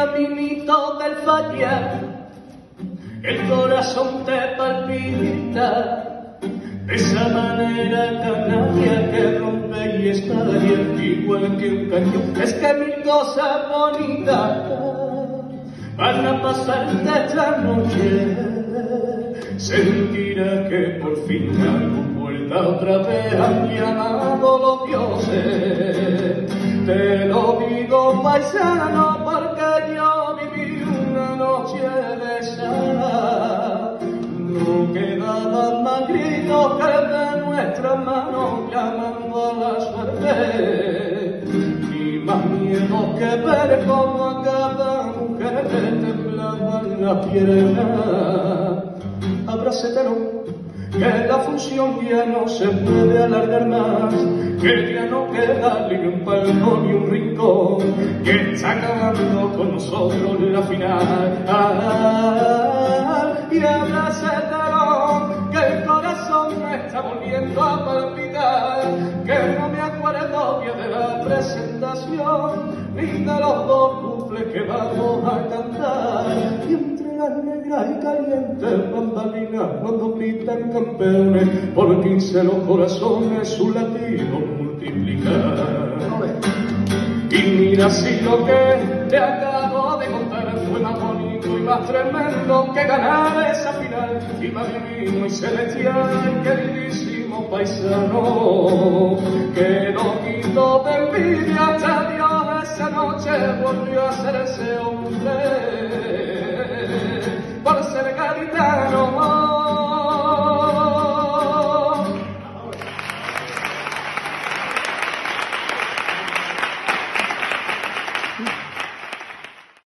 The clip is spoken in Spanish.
caminito del fallar, el corazón te palpita. De esa manera canaria que rompe y estalla igual que un cañón. Es que mil cosas bonitas van a pasar esta noche. Sentirá que por fin han vuelta otra vez han llamado los dioses. Te lo digo paisano porque yo viví una noche de esa. No quedaban más gritos que de nuestra mano llamando a la suerte. Ni más miedo que ver cómo a cada mujer le temblaban las piernas. Abracételo que la función ya no se puede alargar más, que ya no queda ni un palco ni un rincón, que está acabando con nosotros la final. y abracétalo, que el corazón me está volviendo a palpitar, que no me acuerdo bien de la presentación, ni de los dos cumples que vamos a cantar. Negras y calientes bambalinas cuando gritan campeones, por quince los corazones su latido multiplicar. Y mira si lo que te acabo de contar fue más bonito y más tremendo que ganar esa final. Y más divino y celestial, queridísimo paisano, que no quito de envidia hasta Dios esa noche volvió a ser ese hombre. Ser gaditano